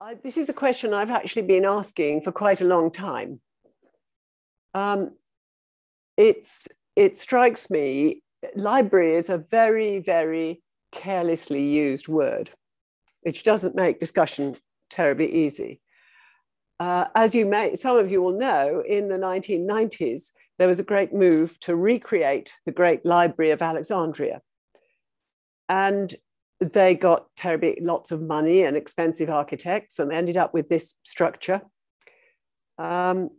I, this is a question I've actually been asking for quite a long time. Um, it's, it strikes me, library is a very, very carelessly used word, which doesn't make discussion terribly easy. Uh, as you may, some of you will know, in the 1990s, there was a great move to recreate the great library of Alexandria. And they got terribly lots of money and expensive architects and they ended up with this structure. Um,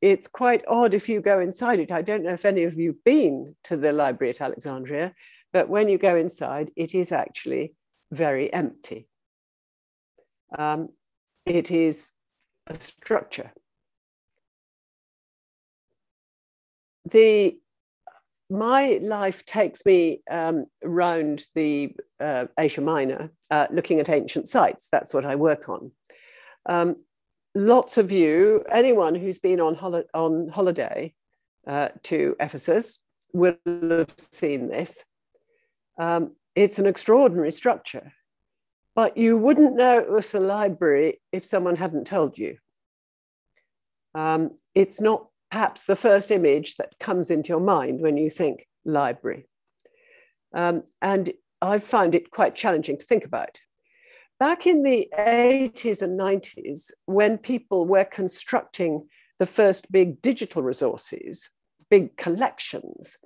it's quite odd if you go inside it. I don't know if any of you have been to the library at Alexandria, but when you go inside, it is actually very empty. Um, it is a structure. The my life takes me um, around the uh, Asia Minor, uh, looking at ancient sites. That's what I work on. Um, lots of you, anyone who's been on, holo on holiday uh, to Ephesus, will have seen this. Um, it's an extraordinary structure, but you wouldn't know it was a library if someone hadn't told you. Um, it's not perhaps the first image that comes into your mind when you think library. Um, and I found it quite challenging to think about. Back in the 80s and 90s, when people were constructing the first big digital resources, big collections,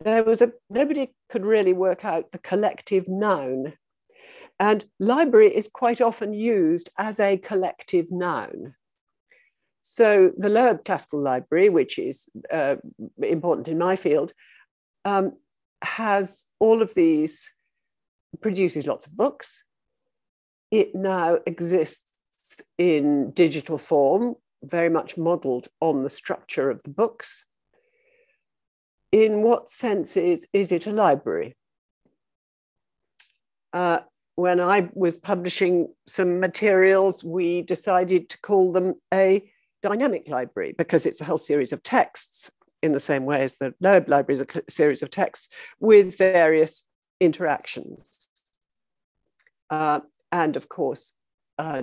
there was a nobody could really work out the collective noun. And library is quite often used as a collective noun. So the Loeb Classical Library, which is uh, important in my field, um, has all of these, produces lots of books. It now exists in digital form, very much modeled on the structure of the books. In what sense is, is it a library? Uh, when I was publishing some materials, we decided to call them a dynamic library because it's a whole series of texts in the same way as the Loeb library is a series of texts with various interactions. Uh, and of course,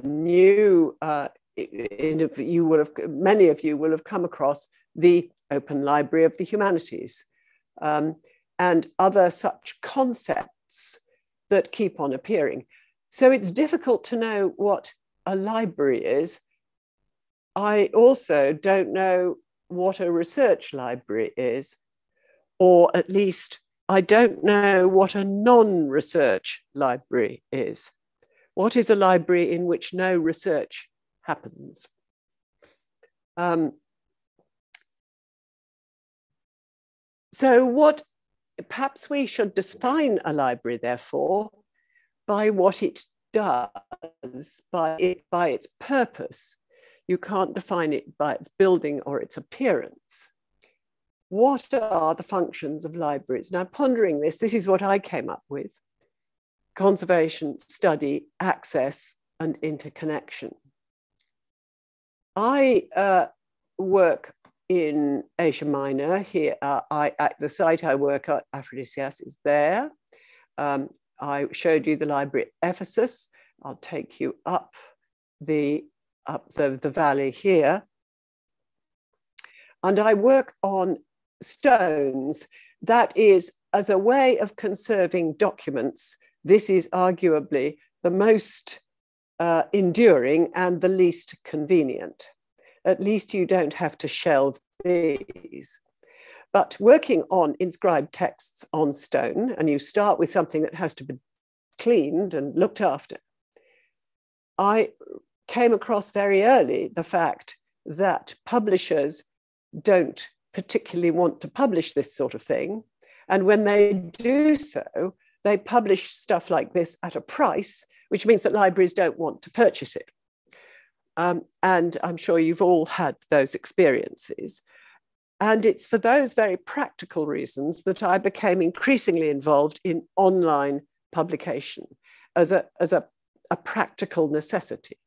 new, uh, you will have, many of you will have come across the Open Library of the Humanities um, and other such concepts that keep on appearing. So it's difficult to know what a library is I also don't know what a research library is, or at least I don't know what a non research library is. What is a library in which no research happens? Um, so, what perhaps we should define a library, therefore, by what it does, by, it, by its purpose, you can't define it by its building or its appearance. What are the functions of libraries? Now, pondering this, this is what I came up with conservation, study, access, and interconnection. I uh, work in Asia Minor. Here, uh, I, at the site I work at, Aphrodisias is there. Um, I showed you the library at Ephesus. I'll take you up the up the, the valley here. And I work on stones. That is, as a way of conserving documents, this is arguably the most uh, enduring and the least convenient. At least you don't have to shelve these. But working on inscribed texts on stone, and you start with something that has to be cleaned and looked after, I came across very early the fact that publishers don't particularly want to publish this sort of thing. And when they do so, they publish stuff like this at a price, which means that libraries don't want to purchase it. Um, and I'm sure you've all had those experiences. And it's for those very practical reasons that I became increasingly involved in online publication as a, as a, a practical necessity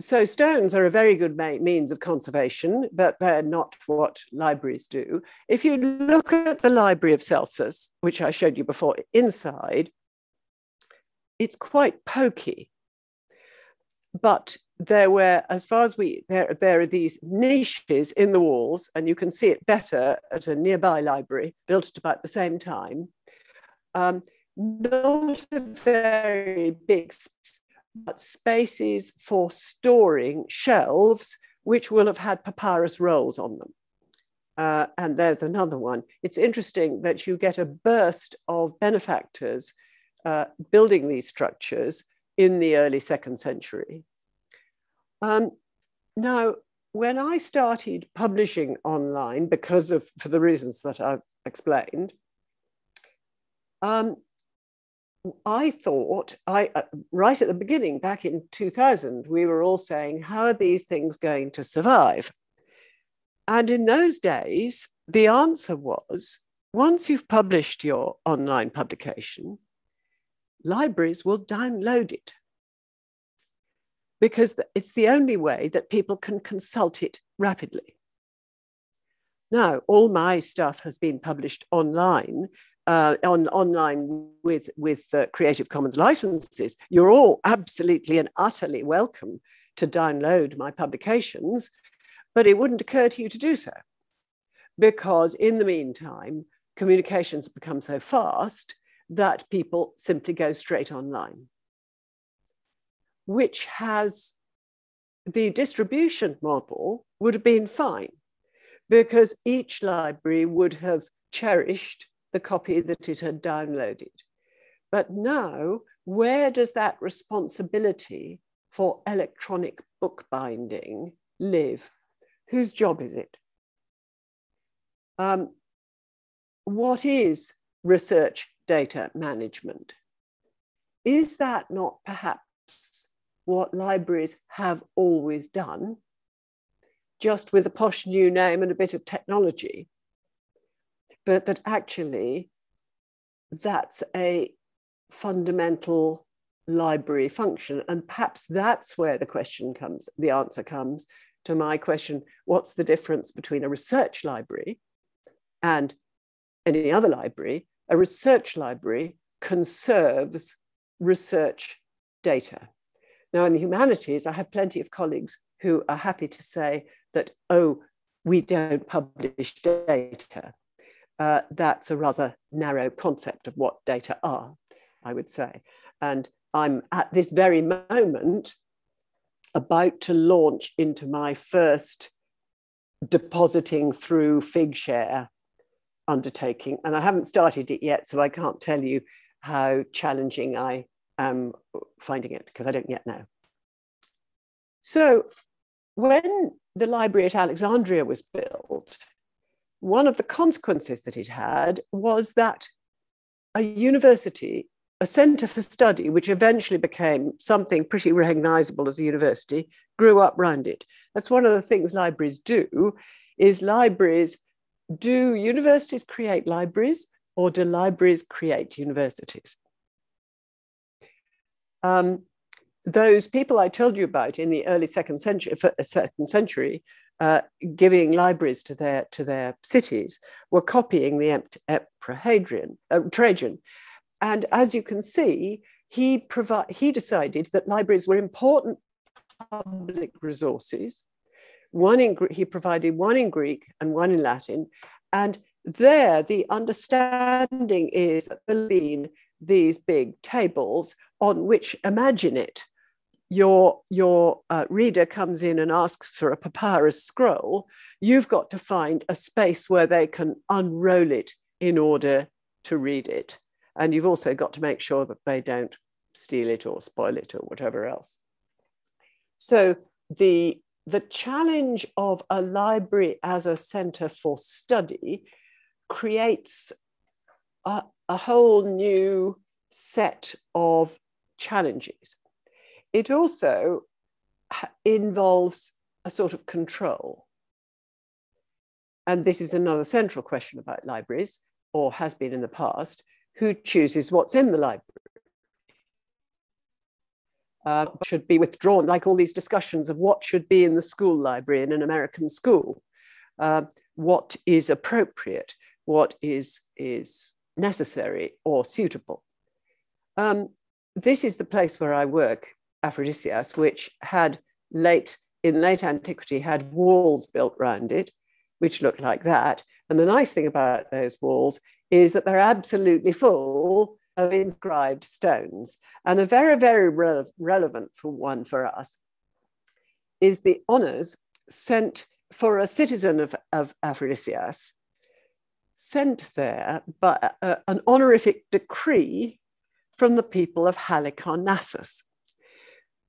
so stones are a very good means of conservation, but they're not what libraries do. If you look at the Library of Celsus, which I showed you before, inside, it's quite pokey. But there were, as far as we, there, there are these niches in the walls, and you can see it better at a nearby library built at about the same time. Um, not a very big space, but spaces for storing shelves which will have had papyrus rolls on them. Uh, and there's another one. It's interesting that you get a burst of benefactors uh, building these structures in the early second century. Um, now, when I started publishing online, because of for the reasons that I've explained, um, I thought, I uh, right at the beginning, back in 2000, we were all saying, how are these things going to survive? And in those days, the answer was once you've published your online publication, libraries will download it because it's the only way that people can consult it rapidly. Now, all my stuff has been published online uh, on online with with uh, Creative Commons licenses, you're all absolutely and utterly welcome to download my publications, but it wouldn't occur to you to do so. Because in the meantime, communications become so fast that people simply go straight online, which has the distribution model would have been fine because each library would have cherished the copy that it had downloaded. But now, where does that responsibility for electronic bookbinding live? Whose job is it? Um, what is research data management? Is that not perhaps what libraries have always done, just with a posh new name and a bit of technology? But that actually that's a fundamental library function. And perhaps that's where the question comes, the answer comes to my question what's the difference between a research library and any other library? A research library conserves research data. Now, in the humanities, I have plenty of colleagues who are happy to say that, oh, we don't publish data uh, that's a rather narrow concept of what data are, I would say. And I'm at this very moment about to launch into my first depositing through Figshare undertaking. And I haven't started it yet, so I can't tell you how challenging I am finding it because I don't yet know. So when the library at Alexandria was built, one of the consequences that it had was that a university, a center for study, which eventually became something pretty recognizable as a university, grew up around it. That's one of the things libraries do, is libraries, do universities create libraries or do libraries create universities? Um, those people I told you about in the early second century, second century uh, giving libraries to their to their cities were copying the Emperor Hadrian, uh, Trajan, and as you can see, he provide he decided that libraries were important public resources. One in he provided one in Greek and one in Latin, and there the understanding is that these big tables on which imagine it your your uh, reader comes in and asks for a papyrus scroll, you've got to find a space where they can unroll it in order to read it. And you've also got to make sure that they don't steal it or spoil it or whatever else. So the the challenge of a library as a center for study creates a, a whole new set of challenges it also involves a sort of control. And this is another central question about libraries, or has been in the past who chooses what's in the library? Uh, should be withdrawn, like all these discussions of what should be in the school library in an American school, uh, what is appropriate, what is, is necessary or suitable. Um, this is the place where I work, Aphrodisias, which had late in late antiquity had walls built around it, which looked like that. And the nice thing about those walls is that they're absolutely full of inscribed stones. And a very, very re- relevant for one for us is the honors sent for a citizen of, of Aphrodisias, sent there by uh, an honorific decree from the people of Halicarnassus.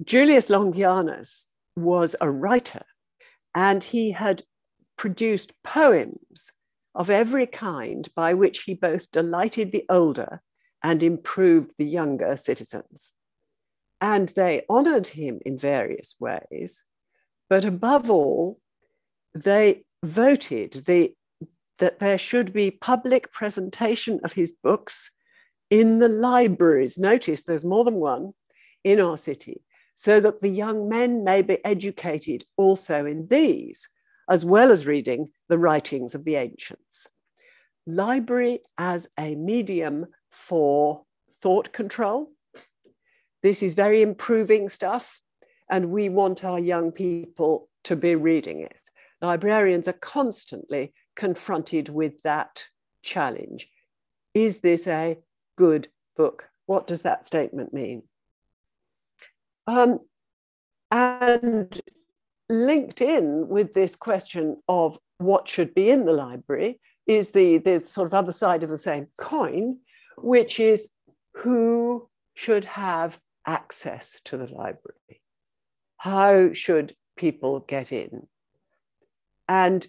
Julius Longianus was a writer and he had produced poems of every kind by which he both delighted the older and improved the younger citizens. And they honored him in various ways, but above all, they voted the, that there should be public presentation of his books in the libraries. Notice there's more than one in our city, so that the young men may be educated also in these, as well as reading the writings of the ancients. Library as a medium for thought control. This is very improving stuff, and we want our young people to be reading it. Librarians are constantly confronted with that challenge. Is this a good book? What does that statement mean? Um, and linked in with this question of what should be in the library is the, the sort of other side of the same coin, which is who should have access to the library? How should people get in? And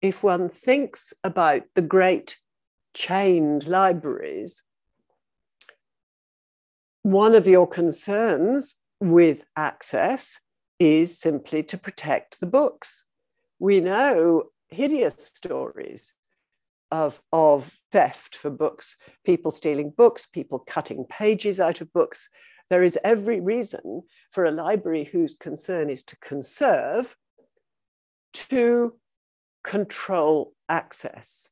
if one thinks about the great chained libraries, one of your concerns with access is simply to protect the books. We know hideous stories of, of theft for books, people stealing books, people cutting pages out of books. There is every reason for a library whose concern is to conserve to control access.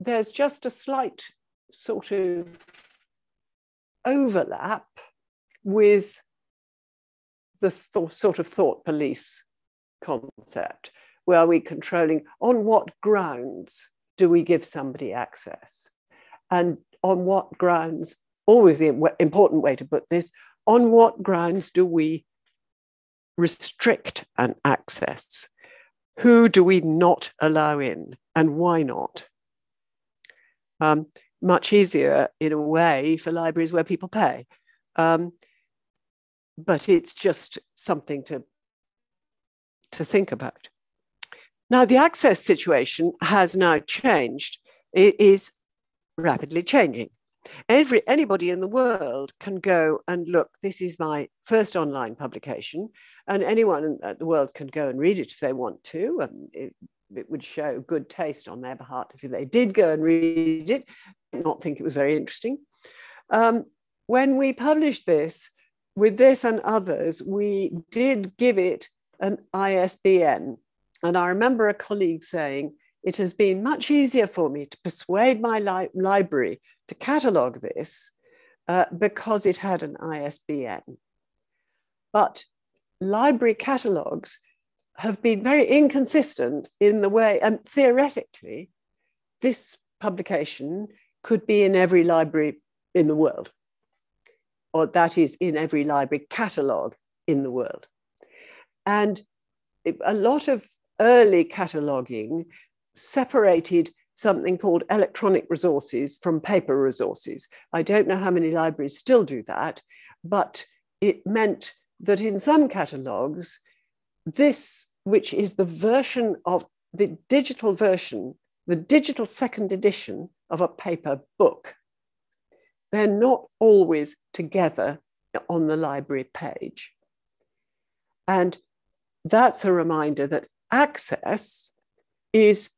There's just a slight sort of overlap with the th- sort of thought police concept. Where are we controlling? On what grounds do we give somebody access? And on what grounds, always the important way to put this, on what grounds do we restrict an access? Who do we not allow in and why not? Um, much easier in a way for libraries where people pay. Um, but it's just something to, to think about. Now, the access situation has now changed. It is rapidly changing. Every, anybody in the world can go and look. This is my first online publication, and anyone in the world can go and read it if they want to. Um, it, it would show good taste on their behalf if they did go and read it, not think it was very interesting. Um, when we published this, with this and others, we did give it an ISBN. And I remember a colleague saying, it has been much easier for me to persuade my li- library to catalogue this uh, because it had an ISBN. But library catalogues have been very inconsistent in the way, and theoretically, this publication could be in every library in the world or that is in every library catalogue in the world. And a lot of early cataloguing separated something called electronic resources from paper resources. I don't know how many libraries still do that, but it meant that in some catalogues, this, which is the version of the digital version, the digital second edition of a paper book, they're not always together on the library page. And that's a reminder that access is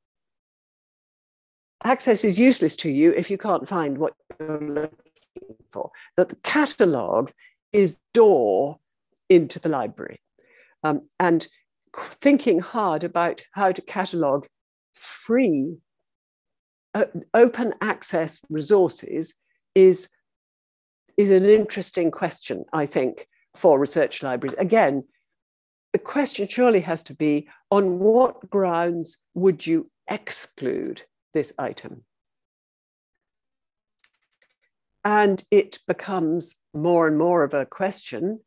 access is useless to you if you can't find what you're looking for. That the catalogue is door into the library. Um, and thinking hard about how to catalogue free, uh, open access resources is is an interesting question, I think, for research libraries. Again, the question surely has to be on what grounds would you exclude this item? And it becomes more and more of a question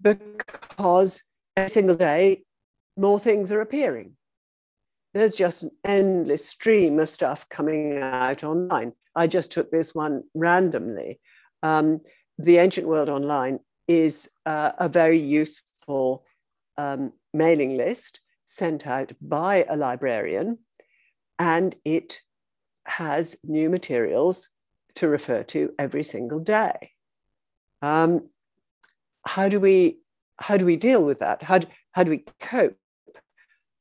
because every single day more things are appearing. There's just an endless stream of stuff coming out online. I just took this one randomly. Um, the Ancient World Online is uh, a very useful um, mailing list sent out by a librarian, and it has new materials to refer to every single day. Um, how do we how do we deal with that? How do, how do we cope?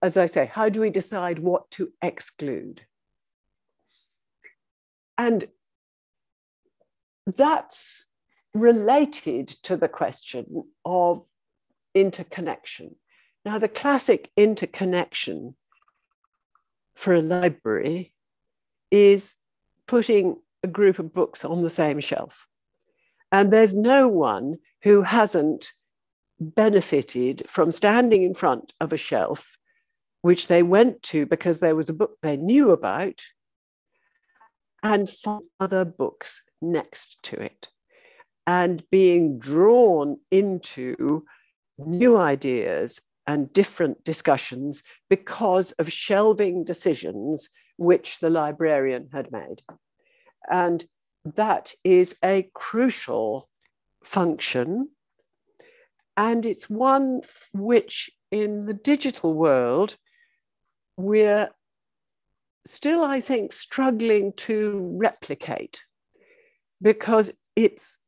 As I say, how do we decide what to exclude? And that's related to the question of interconnection. Now, the classic interconnection for a library is putting a group of books on the same shelf. And there's no one who hasn't benefited from standing in front of a shelf, which they went to because there was a book they knew about, and find other books next to it, and being drawn into new ideas and different discussions because of shelving decisions which the librarian had made. And that is a crucial function. And it's one which, in the digital world, we're still, I think, struggling to replicate because it's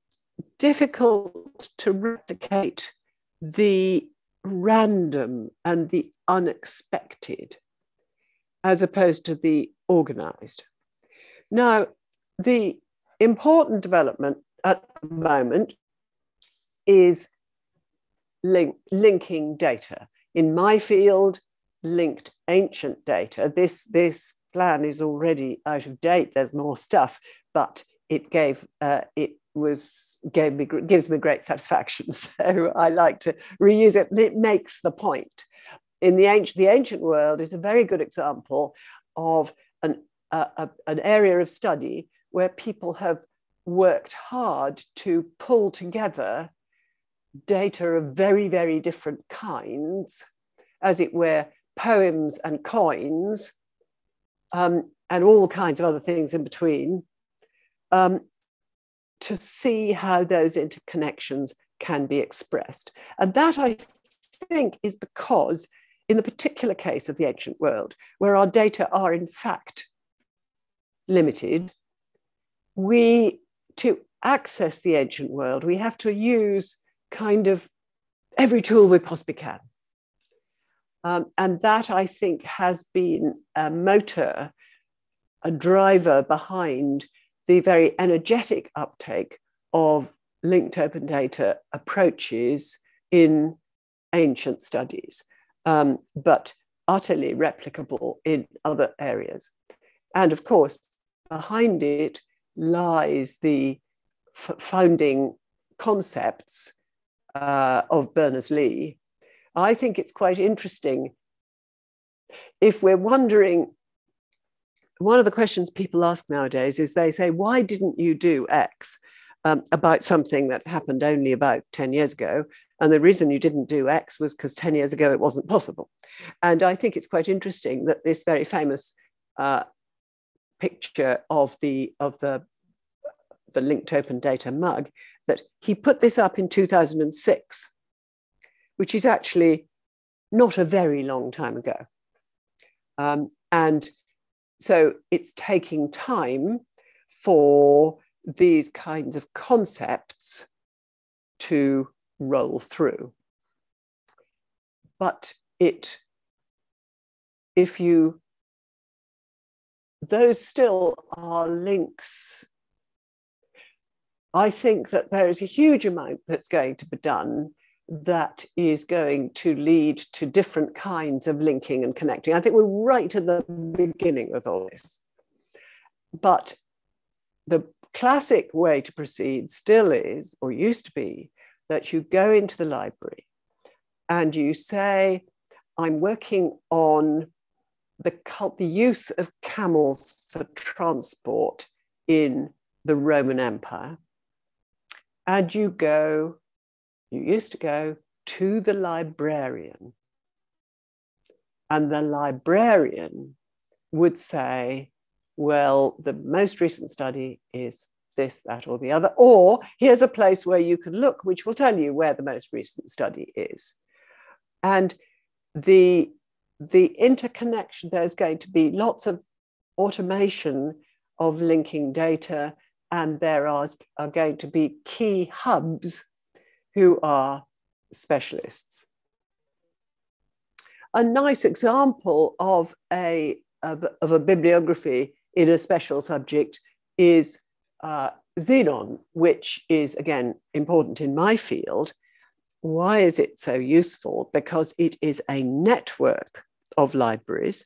difficult to replicate the random and the unexpected as opposed to the organized. Now, the important development at the moment is link, linking data. In my field, linked ancient data. This, this plan is already out of date. There's more stuff, but it gave uh, it was gave me gives me great satisfaction. So I like to reuse it. It makes the point. In the ancient the ancient world is a very good example of an a, an area of study where people have worked hard to pull together data of very very different kinds, as it were, poems and coins, um, and all kinds of other things in between um, to see how those interconnections can be expressed. And that I think is because, in the particular case of the ancient world, where our data are in fact limited, we, to access the ancient world, we have to use kind of every tool we possibly can. Um, and that I think has been a motor, a driver behind the very energetic uptake of linked open data approaches in ancient studies, um, but utterly replicable in other areas. And of course, behind it lies the founding concepts uh, of Berners-Lee. I think it's quite interesting if we're wondering one of the questions people ask nowadays is they say, why didn't you do X um, about something that happened only about 10 years ago? And the reason you didn't do X was because 10 years ago it wasn't possible. And I think it's quite interesting that this very famous uh, picture of the, of the, the linked open data mug, that he put this up in 2006, which is actually not a very long time ago. Um, and so it's taking time for these kinds of concepts to roll through. But it, if you, those still are links. I think that there is a huge amount that's going to be done that is going to lead to different kinds of linking and connecting. I think we're right at the beginning of all this. But the classic way to proceed still is, or used to be, that you go into the library and you say, I'm working on the, cult, the use of camels for transport in the Roman Empire. And you go, you used to go to the librarian. And the librarian would say, well, the most recent study is this, that, or the other. Or here's a place where you can look, which will tell you where the most recent study is. And the, the interconnection, there's going to be lots of automation of linking data, and there are, are going to be key hubs who are specialists. A nice example of a, of, of a bibliography in a special subject is uh, Zenon, which is again important in my field. Why is it so useful? Because it is a network of libraries.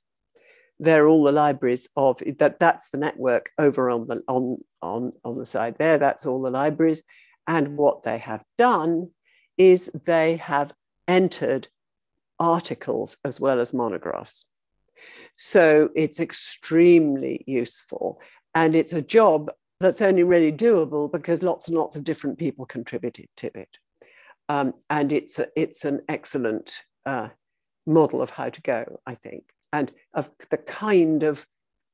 They're all the libraries of that. That's the network over on the on on on the side there. That's all the libraries, and what they have done is they have entered articles as well as monographs. So it's extremely useful. And it's a job that's only really doable because lots and lots of different people contributed to it. Um, and it's, a, it's an excellent uh, model of how to go, I think, and of the kind of,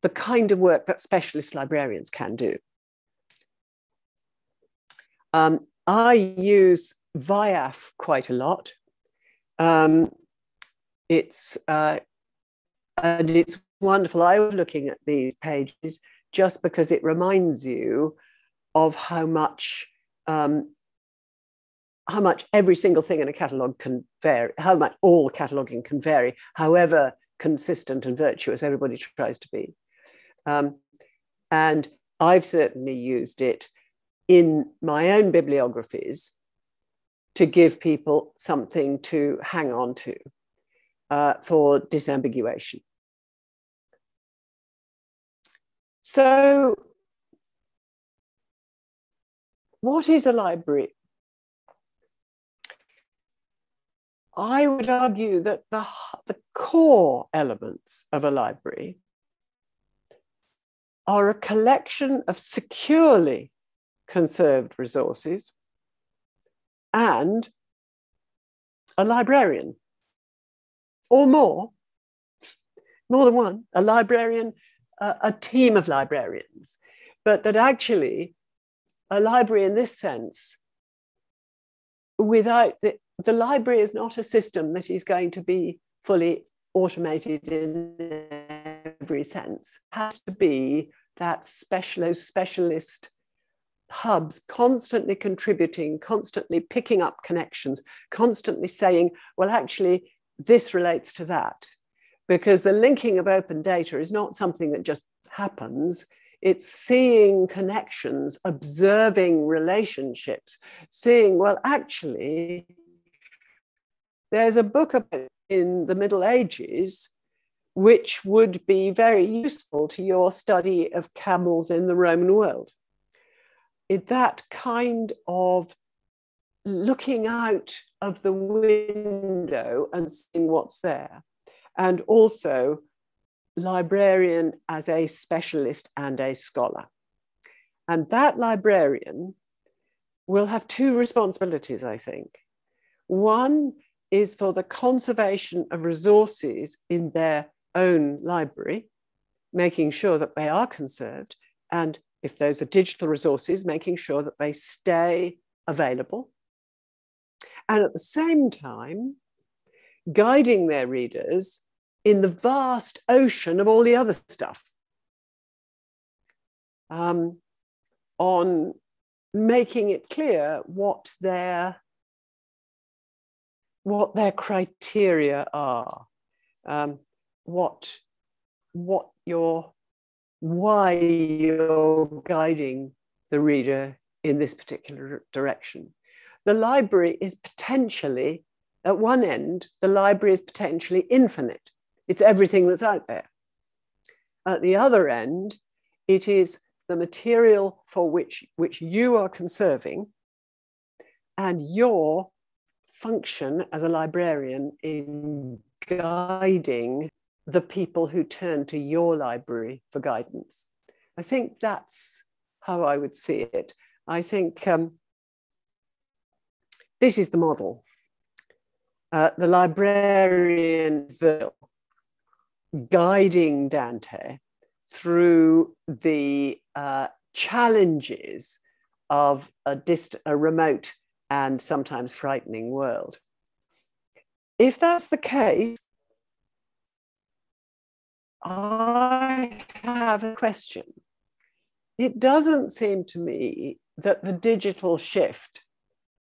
the kind of work that specialist librarians can do. Um, I use VIAF quite a lot. Um, it's uh, and it's wonderful. I was looking at these pages just because it reminds you of how much um, how much every single thing in a catalogue can vary, how much all cataloguing can vary, however consistent and virtuous everybody tries to be. Um, and I've certainly used it in my own bibliographies to give people something to hang on to uh, for disambiguation. So, what is a library? I would argue that the, the core elements of a library are a collection of securely conserved resources and a librarian or more, more than one, a librarian, uh, a team of librarians, but that actually a library in this sense, without the, the library is not a system that is going to be fully automated in every sense. Has to be that specialist specialist hubs constantly contributing, constantly picking up connections, constantly saying, well, actually, this relates to that. Because the linking of open data is not something that just happens. It's seeing connections, observing relationships, seeing, well, actually, there's a book in the Middle Ages which would be very useful to your study of camels in the Roman world that kind of looking out of the window and seeing what's there. And also, librarian as a specialist and a scholar. And that librarian will have two responsibilities, I think. One is for the conservation of resources in their own library, making sure that they are conserved. And if those are digital resources, making sure that they stay available. And at the same time, guiding their readers in the vast ocean of all the other stuff um, on making it clear what their what their criteria are, um, what what your why you're guiding the reader in this particular direction. The library is potentially, at one end, the library is potentially infinite. It's everything that's out there. At the other end, it is the material for which, which you are conserving and your function as a librarian in guiding the people who turn to your library for guidance. I think that's how I would see it. I think um, this is the model. Uh, the librarian's guiding Dante through the uh, challenges of a, dist- a remote and sometimes frightening world. If that's the case, I have a question. It doesn't seem to me that the digital shift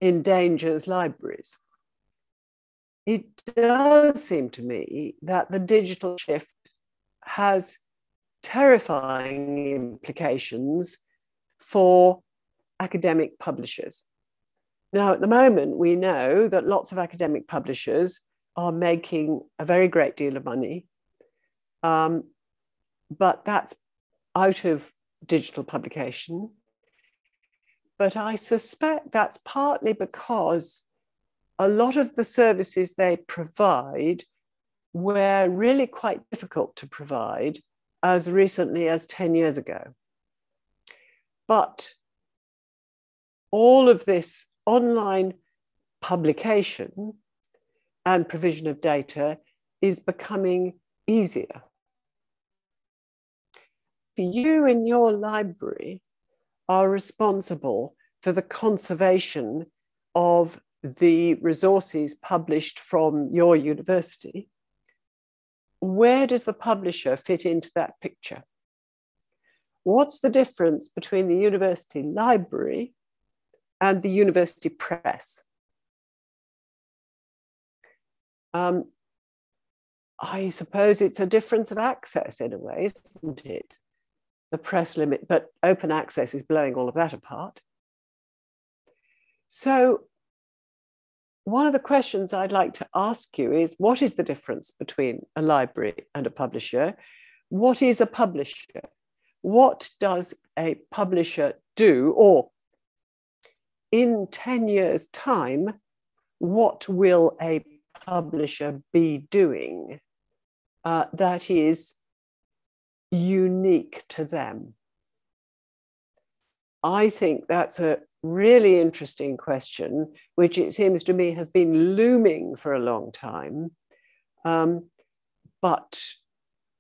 endangers libraries. It does seem to me that the digital shift has terrifying implications for academic publishers. Now, at the moment, we know that lots of academic publishers are making a very great deal of money, um, but that's out of digital publication. But I suspect that's partly because a lot of the services they provide were really quite difficult to provide as recently as 10 years ago. But all of this online publication and provision of data is becoming easier. You in your library are responsible for the conservation of the resources published from your university where does the publisher fit into that picture? What's the difference between the university library and the university press? Um, I suppose it's a difference of access in a way, isn't it? The press limit, but open access is blowing all of that apart. So one of the questions I'd like to ask you is what is the difference between a library and a publisher? What is a publisher? What does a publisher do? Or in 10 years' time, what will a publisher be doing uh, that is unique to them? I think that's a really interesting question, which it seems to me has been looming for a long time. Um, but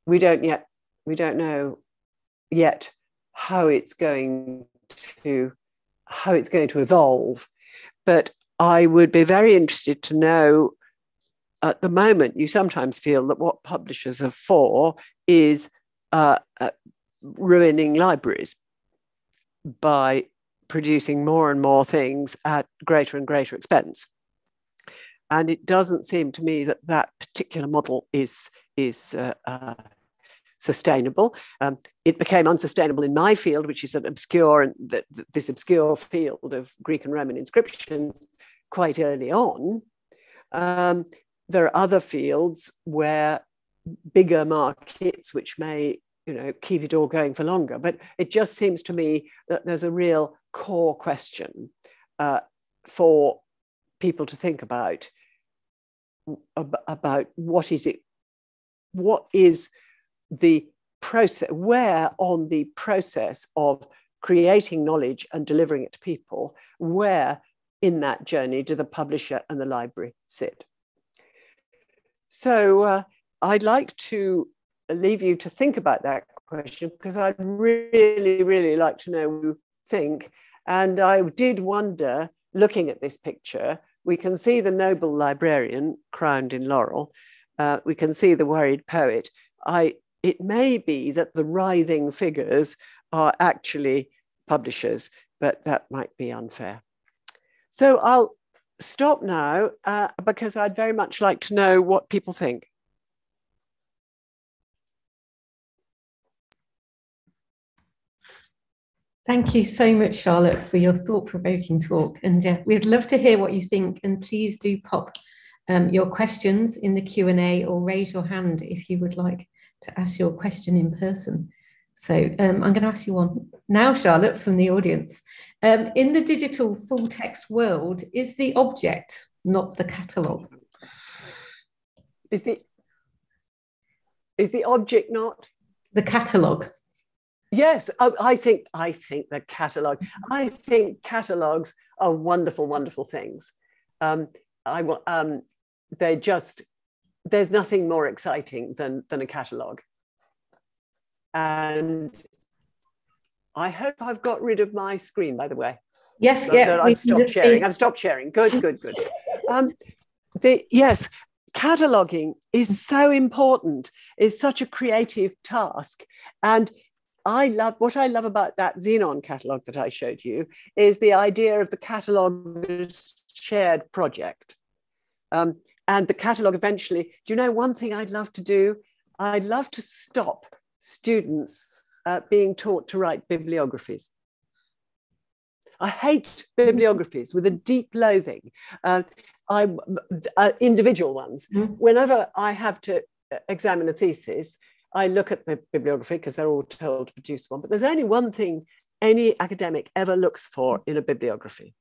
we don't yet, we don't know yet how it's going to how it's going to evolve. But I would be very interested to know at the moment, you sometimes feel that what publishers are for is uh, uh, ruining libraries by producing more and more things at greater and greater expense. And it doesn't seem to me that that particular model is, is uh, uh, sustainable. Um, it became unsustainable in my field, which is an obscure this obscure field of Greek and Roman inscriptions quite early on. Um, there are other fields where bigger markets, which may you know keep it all going for longer, but it just seems to me that there's a real core question uh, for people to think about about what is it what is the process where on the process of creating knowledge and delivering it to people where in that journey do the publisher and the library sit? So uh, i'd like to leave you to think about that question because i'd really really like to know what you think and I did wonder, looking at this picture, we can see the noble librarian crowned in laurel. Uh, we can see the worried poet. I, it may be that the writhing figures are actually publishers, but that might be unfair. So I'll stop now uh, because I'd very much like to know what people think. Thank you so much, Charlotte, for your thought provoking talk. And yeah, we'd love to hear what you think. And please do pop um, your questions in the Q&A or raise your hand if you would like to ask your question in person. So um, I'm going to ask you one now, Charlotte, from the audience. Um, in the digital full text world, is the object not the catalogue? Is the is the object not the catalogue? Yes, I, I think I think the catalogue. I think catalogues are wonderful, wonderful things. Um, I um, they're just there's nothing more exciting than than a catalogue. And I hope I've got rid of my screen, by the way. Yes, yeah. I've stopped sharing. I've stopped sharing. Good, good, good. Um, the, yes, cataloging is so important, is such a creative task. And I love what I love about that Zenon catalog that I showed you is the idea of the catalog shared project. Um, and the catalog eventually, do you know one thing I'd love to do? I'd love to stop students uh, being taught to write bibliographies. I hate bibliographies with a deep loathing. Uh, I uh, individual ones. Mm-hmm. Whenever I have to uh, examine a thesis, I look at the bibliography because they're all told to produce one. But there's only one thing any academic ever looks for in a bibliography.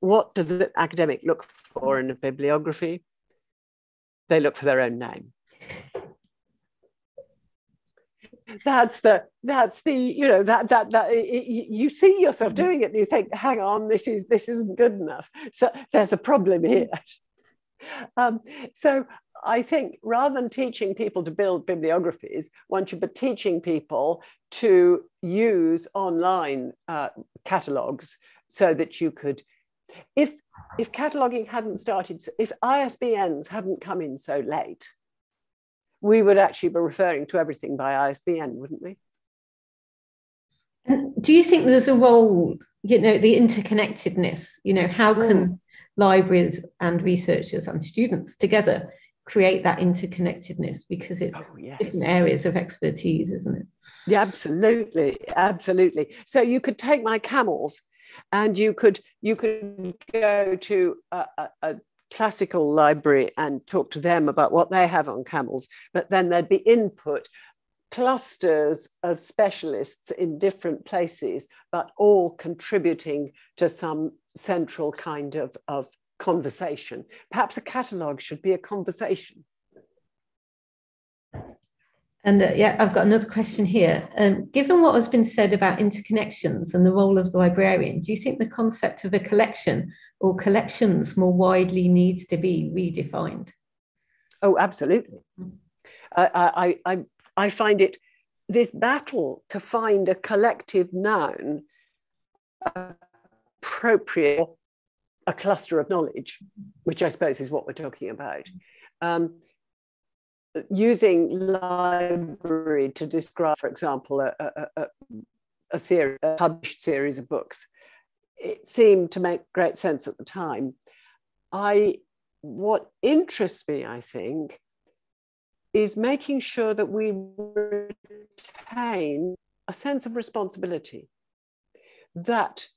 What does an academic look for in a bibliography? They look for their own name that's the that's the you know that that that you see yourself mm-hmm. doing it and you think hang on this is this isn't good enough so there's a problem here um, so I think rather than teaching people to build bibliographies, one should be teaching people to use online uh, catalogs so that you could, if if cataloging hadn't started, if ISBNs hadn't come in so late, we would actually be referring to everything by ISBN, wouldn't we? And do you think there's a role, you know, the interconnectedness, you know, how can mm. Libraries and researchers and students together create that interconnectedness because it's oh, yes. different areas of expertise, isn't it? Yeah, absolutely, absolutely. So you could take my camels and you could you could go to a, a, a classical library and talk to them about what they have on camels, but then there'd be input clusters of specialists in different places, but all contributing to some central kind of, of conversation. Perhaps a catalogue should be a conversation. And uh, yeah, I've got another question here. Um, given what has been said about interconnections and the role of the librarian, do you think the concept of a collection or collections more widely needs to be redefined? Oh, absolutely. I, I, I, I find it this battle to find a collective noun appropriate a cluster of knowledge, which I suppose is what we're talking about. Um, using library to describe, for example, a, a, a, a series, a published series of books, it seemed to make great sense at the time. I, what interests me, I think, is making sure that we retain a sense of responsibility that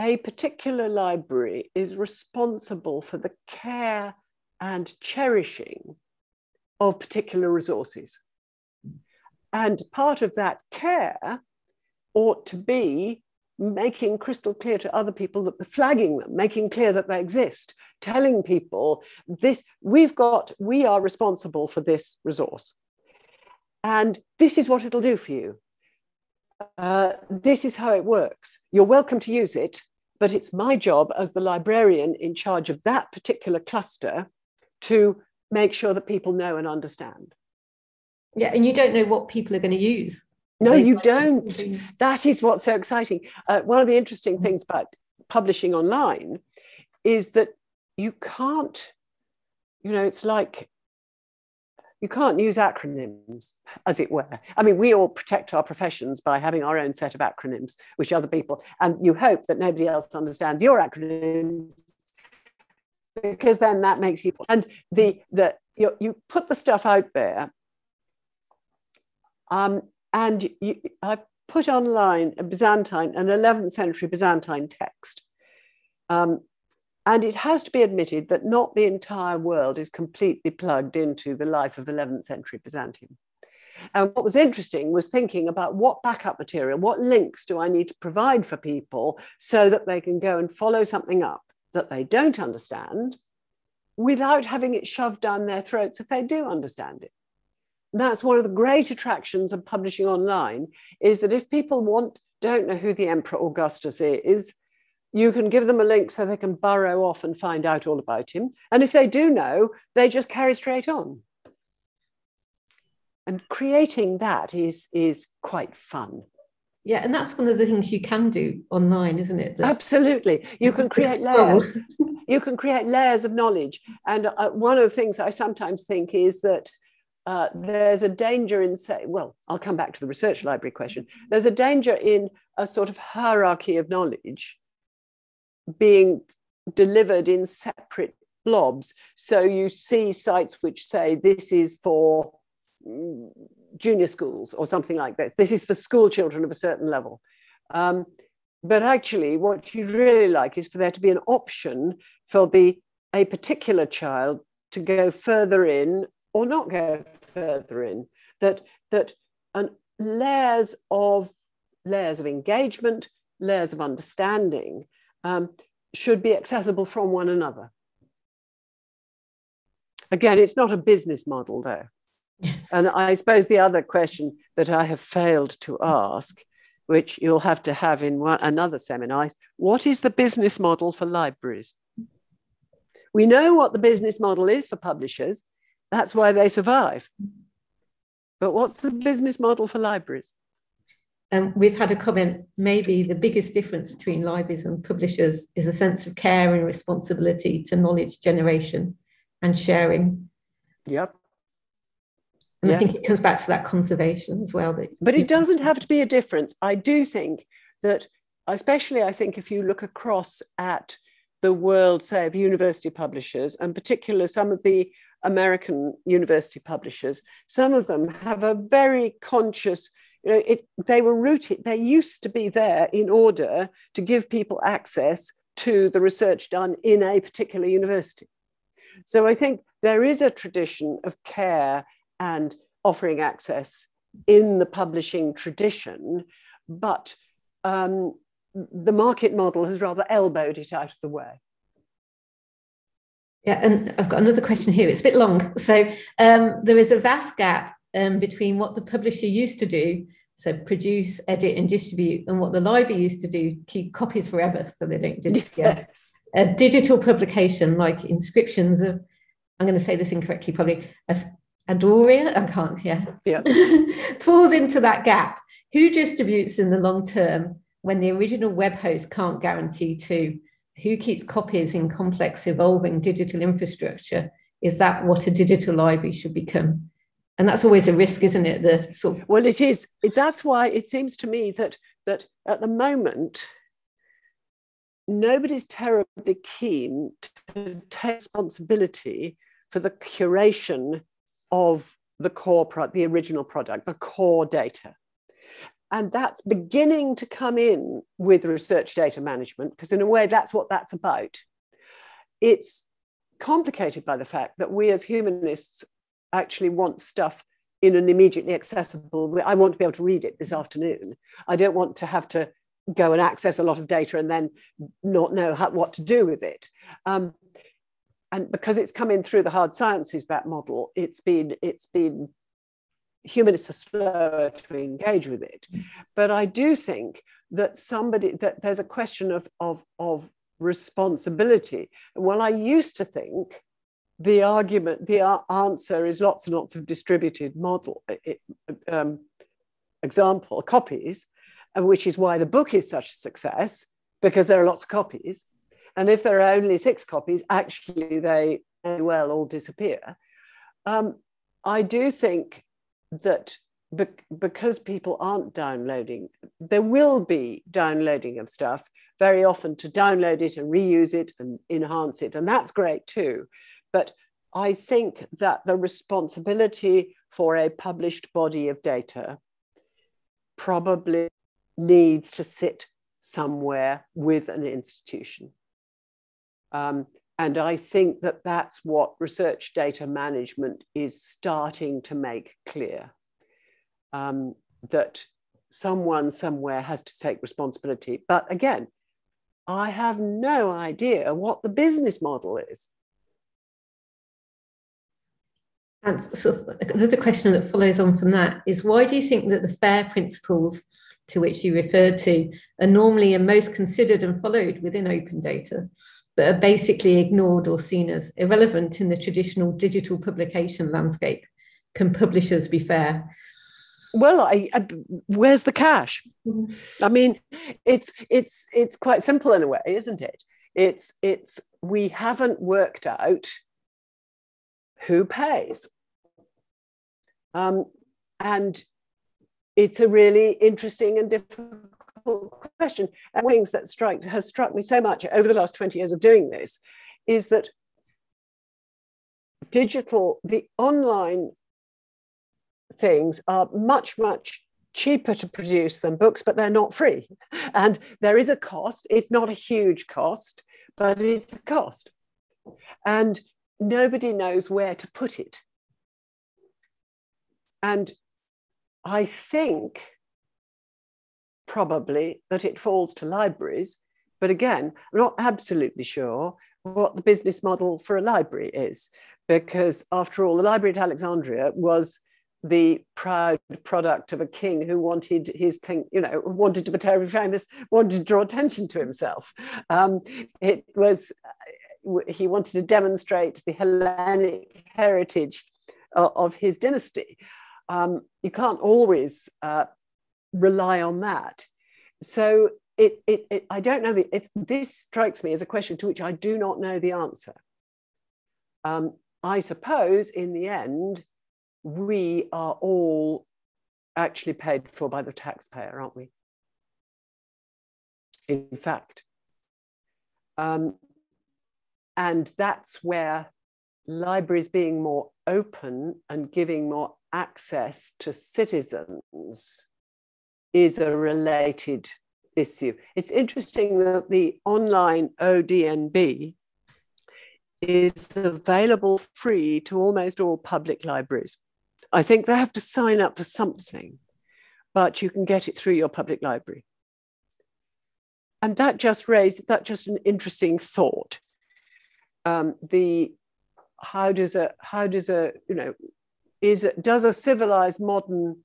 a particular library is responsible for the care and cherishing of particular resources. And part of that care ought to be making crystal clear to other people that flagging them, making clear that they exist, telling people this, we've got, we are responsible for this resource. And this is what it'll do for you. Uh, this is how it works. You're welcome to use it, but it's my job as the librarian in charge of that particular cluster to make sure that people know and understand. Yeah, and you don't know what people are going to use. No, you don't. That is what's so exciting. Uh, one of the interesting mm. things about publishing online is that you can't, you know, it's like you can't use acronyms, as it were. I mean, we all protect our professions by having our own set of acronyms, which other people, and you hope that nobody else understands your acronyms because then that makes you and the the you, you put the stuff out there um, and you, I put online a Byzantine, an 11th century Byzantine text. Um, and it has to be admitted that not the entire world is completely plugged into the life of 11th century Byzantium. And what was interesting was thinking about what backup material, what links do I need to provide for people so that they can go and follow something up that they don't understand without having it shoved down their throats if they do understand it. that's one of the great attractions of publishing online is that if people want don't know who the Emperor Augustus is, you can give them a link so they can burrow off and find out all about him. And if they do know, they just carry straight on. And creating that is, is quite fun. Yeah, and that's one of the things you can do online, isn't it? That Absolutely. You can create layers. you can create layers of knowledge. And uh, one of the things I sometimes think is that uh, there's a danger in say, well, I'll come back to the research library question. There's a danger in a sort of hierarchy of knowledge being delivered in separate blobs. So you see sites which say this is for mm, junior schools or something like this. This is for school children of a certain level. Um, but actually, what you'd really like is for there to be an option for the a particular child to go further in or not go further in. That that and layers of layers of engagement, layers of understanding um, should be accessible from one another. Again, it's not a business model, though. Yes. And I suppose the other question that I have failed to ask, which you'll have to have in one, another seminar, is what is the business model for libraries? We know what the business model is for publishers. That's why they survive. But what's the business model for libraries? And we've had a comment maybe the biggest difference between libraries and publishers is a sense of care and responsibility to knowledge generation and sharing. Yep. And yes. I think it comes back to that conservation as well. That but it doesn't have to be a difference. I do think that, especially, I think if you look across at the world, say, of university publishers, and particular some of the American university publishers, some of them have a very conscious you know, it, they were rooted, they used to be there in order to give people access to the research done in a particular university. So I think there is a tradition of care and offering access in the publishing tradition, but um, the market model has rather elbowed it out of the way. Yeah, and I've got another question here. It's a bit long. So um, there is a vast gap um, between what the publisher used to do, so produce, edit, and distribute, and what the library used to do, keep copies forever so they don't disappear. Yes. A digital publication like inscriptions of, I'm going to say this incorrectly probably, of Adoria, I can't, yeah, yeah. falls into that gap. Who distributes in the long term when the original web host can't guarantee to? Who keeps copies in complex, evolving digital infrastructure? Is that what a digital library should become? And that's always a risk isn't it? The sort of well it is. That's why it seems to me that that at the moment nobody's terribly keen to take responsibility for the curation of the core product the original product the core data. And that's beginning to come in with research data management because in a way that's what that's about. It's complicated by the fact that we as humanists actually want stuff in an immediately accessible I want to be able to read it this afternoon. I don't want to have to go and access a lot of data and then not know how, what to do with it. Um, and because it's come in through the hard sciences, that model, it's been, it's been, humanists are slower to engage with it. But I do think that somebody, that there's a question of, of, of responsibility. Well, I used to think the argument, the answer is lots and lots of distributed model um, example copies, and which is why the book is such a success because there are lots of copies. And if there are only six copies, actually they may well all disappear. Um, I do think that be- because people aren't downloading, there will be downloading of stuff very often to download it and reuse it and enhance it. And that's great too. But I think that the responsibility for a published body of data probably needs to sit somewhere with an institution. Um, and I think that that's what research data management is starting to make clear. um, that someone somewhere has to take responsibility. But again, I have no idea what the business model is. And so another question that follows on from that is why do you think that the FAIR principles to which you referred to are normally and most considered and followed within open data, but are basically ignored or seen as irrelevant in the traditional digital publication landscape? Can publishers be fair? well I, I, where's the cash mm-hmm. i mean it's it's it's quite simple in a way isn't it it's it's we haven't worked out who pays um, and it's a really interesting and difficult question and things that strike has struck me so much over the last 20 years of doing this is that digital the online things are much, much cheaper to produce than books, but they're not free. And there is a cost. It's not a huge cost, but it's a cost. And nobody knows where to put it. And I think probably that it falls to libraries. But again, I'm not absolutely sure what the business model for a library is, because after all, the Library at Alexandria was the proud product of a king who wanted his king, you know, wanted to be terribly famous, wanted to draw attention to himself. Um, it was, he wanted to demonstrate the Hellenic heritage of, of his dynasty. Um, you can't always uh, rely on that. So it, it, it I don't know, the, this strikes me as a question to which I do not know the answer. Um, I suppose in the end, we are all actually paid for by the taxpayer, aren't we? In fact. Um, and that's where libraries being more open and giving more access to citizens is a related issue. It's interesting that the online ODNB is available free to almost all public libraries. I think they have to sign up for something, but you can get it through your public library. And that just raised that just an interesting thought. Um, the how does a how does a you know is does a civilized modern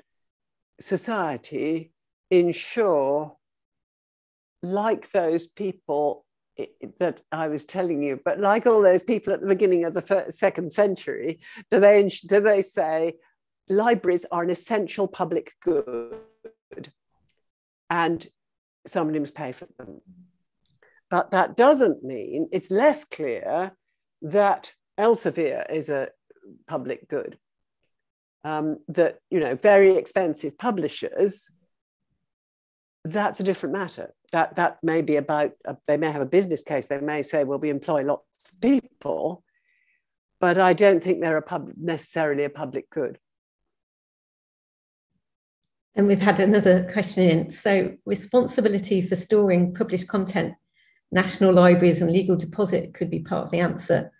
society ensure like those people that I was telling you, but like all those people at the beginning of the first, second century, do they do they say libraries are an essential public good and somebody must pay for them. But that doesn't mean it's less clear that Elsevier is a public good. Um, that, you know, very expensive publishers, that's a different matter. That, that may be about, uh, they may have a business case. They may say, well, we employ lots of people, but I don't think they're a pub- necessarily a public good. And we've had another question in. So, responsibility for storing published content, national libraries and legal deposit could be part of the answer.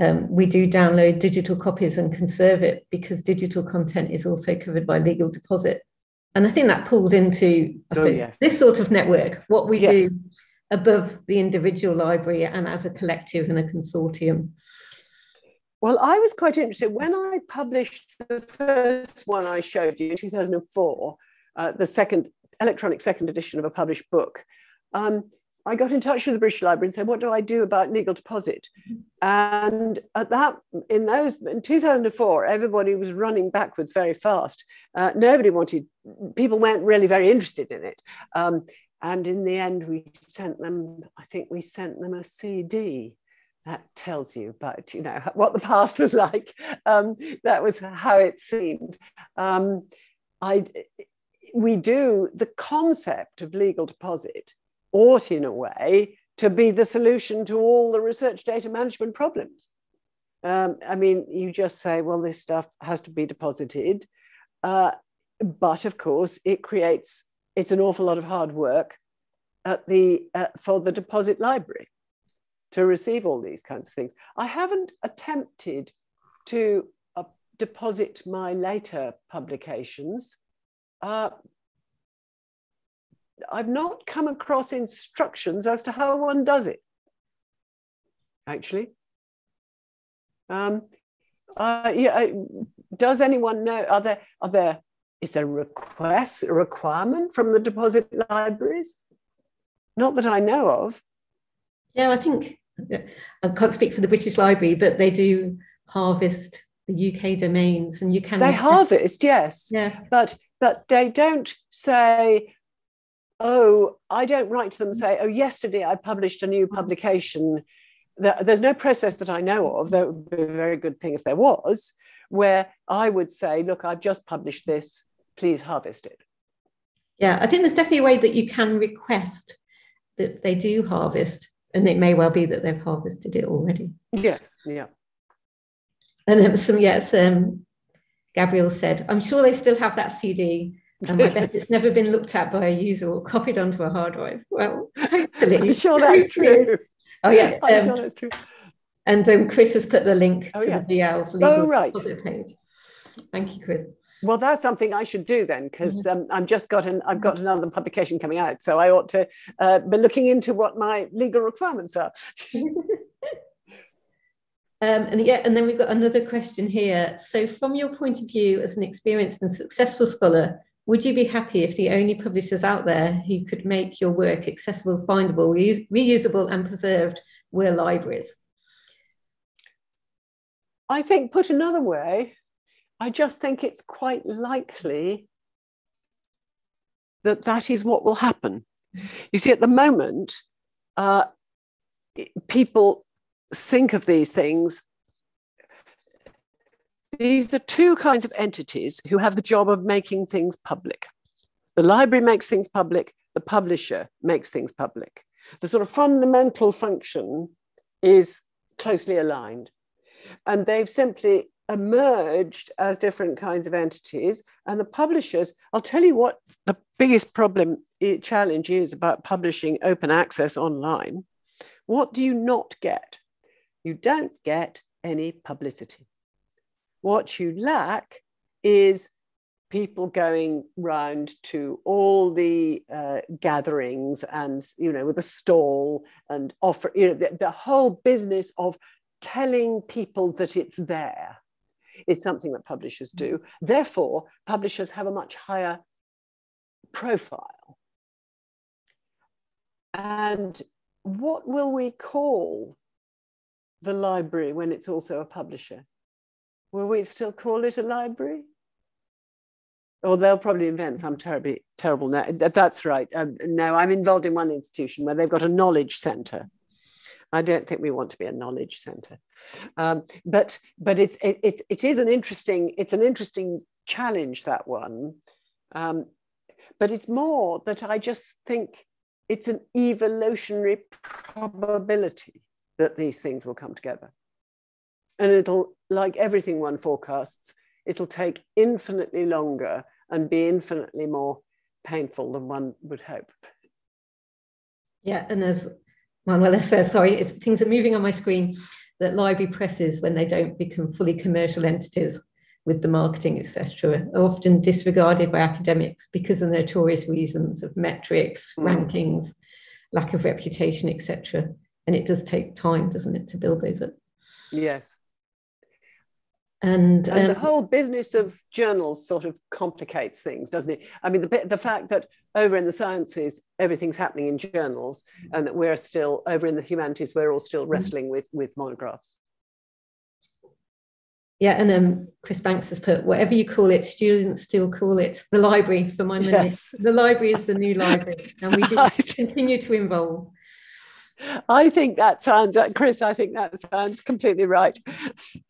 Um, we do download digital copies and conserve it because digital content is also covered by legal deposit. And I think that pulls into, I oh, suppose, oh, yes. this sort of network, what we yes. do above the individual library and as a collective and a consortium. Well, I was quite interested when I published the first one I showed you in 2004, uh, the second electronic second edition of a published book. Um, I got in touch with the British Library and said, "What do I do about legal deposit?" And at that, in those, in 2004, everybody was running backwards very fast. Uh, nobody wanted. People weren't really very interested in it. Um, and in the end, we sent them. I think we sent them a CD that tells you about you know what the past was like. Um, that was how it seemed. Um, I we do the concept of legal deposit ought in a way to be the solution to all the research data management problems. Um, I mean, you just say, well, this stuff has to be deposited, uh, but of course, it creates it's an awful lot of hard work at the uh, for the deposit library to receive all these kinds of things. I haven't attempted to uh, deposit my later publications uh, I've not come across instructions as to how one does it, actually. Um, uh, yeah, does anyone know? Are there, are there, is there a request, a requirement from the deposit libraries? Not that I know of. Yeah, I think I can't speak for the British Library, but they do harvest the UK domains, and you can. They harvest, yes. Yeah. But but they don't say, oh, I don't write to them and say, oh, yesterday I published a new publication. There's no process that I know of. That would be a very good thing if there was, where I would say, look, I've just published this. Please harvest it. Yeah, I think there's definitely a way that you can request that they do harvest, and it may well be that they've harvested it already. Yes, yeah. And there was some, yes, um, Gabriel said, I'm sure they still have that CD. And I bet it's never been looked at by a user or copied onto a hard drive. Well, hopefully. I'm sure that's true. Oh, yeah. I'm sure um, that's true. And um, Chris has put the link oh, to yeah. the BL's legal oh, right. page. Thank you, Chris. Well, that's something I should do then, because mm-hmm. um, I'm just got an I've got another publication coming out, so I ought to uh, be looking into what my legal requirements are. Um, and yeah, and then we've got another question here. So, from your point of view as an experienced and successful scholar, would you be happy if the only publishers out there who could make your work accessible, findable, reusable, and preserved were libraries? I think, put another way, I just think it's quite likely that that is what will happen. You see, at the moment, uh, people think of these things. These are two kinds of entities who have the job of making things public. The library makes things public, the publisher makes things public. The sort of fundamental function is closely aligned. And they've simply emerged as different kinds of entities. And the publishers, I'll tell you what the biggest problem, eh, challenge is about publishing open access online. What do you not get? you don't get any publicity. What you lack is people going round to all the uh, gatherings and you know with a stall and offer you know the, the, whole business of telling people that it's there is something that publishers do therefore publishers have a much higher profile and what will we call the library when it's also a publisher? Will we still call it a library? Or they'll probably invent some terribly terrible. That's right. Um, no, I'm involved in one institution where they've got a knowledge centre. I don't think we want to be a knowledge centre, um, but but it's it, it, it is an interesting it's an interesting challenge that one, um, but it's more that I just think it's an evolutionary probability that these things will come together. And it'll, like everything one forecasts, it'll take infinitely longer and be infinitely more painful than one would hope. Yeah, and as Manuela says, sorry, things are moving on my screen, that library presses, when they don't become fully commercial entities with the marketing, etc., are often disregarded by academics because of notorious reasons of metrics, mm. rankings, lack of reputation, etc and it does take time doesn't it to build those up yes and, and um, the whole business of journals sort of complicates things doesn't it i mean the, the fact that over in the sciences everything's happening in journals and that we're still over in the humanities we're all still mm-hmm. wrestling with with monographs yeah, and um, Chris Banks has put whatever you call it, students still call it the library for my money. Yes. The library is the new library, and we continue to evolve. I think that sounds, Chris, I think that sounds completely right.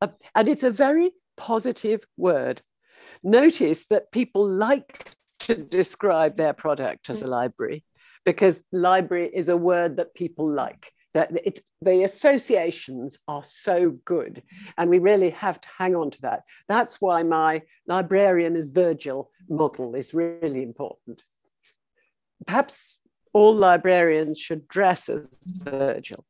Uh, and it's a very positive word. Notice that people like to describe their product as a library because library is a word that people like. That it's the associations are so good, and we really have to hang on to that. That's why my librarian is Virgil model is really important. Perhaps all librarians should dress as Virgil.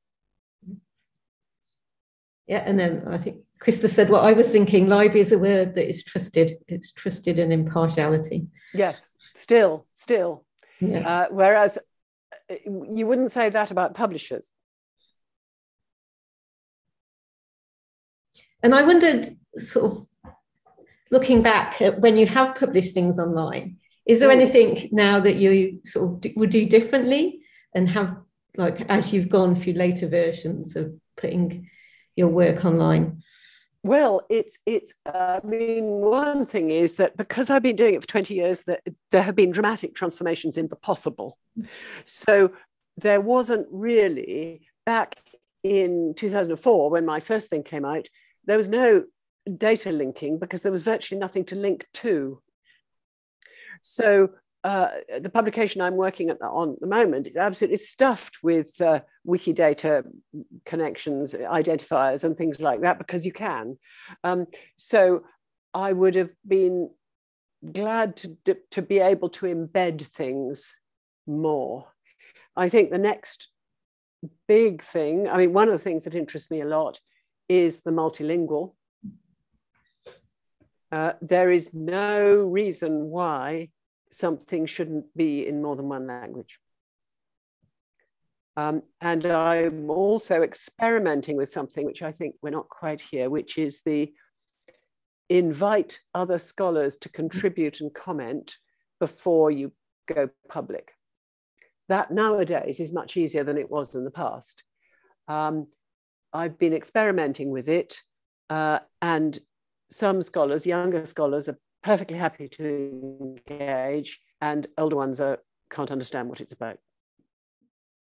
Yeah, and then I think Krista said what I was thinking. Library is a word that is trusted. It's trusted and impartiality. Yes, still, still. Yeah. Uh, whereas uh, you wouldn't say that about publishers. And I wondered, sort of looking back at when you have published things online, is there mm. anything now that you sort of would do differently and have, like, as you've gone through later versions of putting your work online? Well, it's it's. I mean, one thing is that because I've been doing it for twenty years, that there have been dramatic transformations in the possible. So there wasn't really back in 2004 when my first thing came out. There was no data linking because there was virtually nothing to link to. So uh, the publication I'm working at, on at the moment is absolutely stuffed with uh, Wikidata connections, identifiers, and things like that because you can. Um, so I would have been glad to, to be able to embed things more. I think the next big thing, I mean, one of the things that interests me a lot is the multilingual. Uh, there is no reason why something shouldn't be in more than one language. Um, and I'm also experimenting with something which I think we're not quite here, which is the invite other scholars to contribute and comment before you go public. That nowadays is much easier than it was in the past. Um, I've been experimenting with it, uh, and some scholars, younger scholars, are perfectly happy to engage, and older ones are, can't understand what it's about.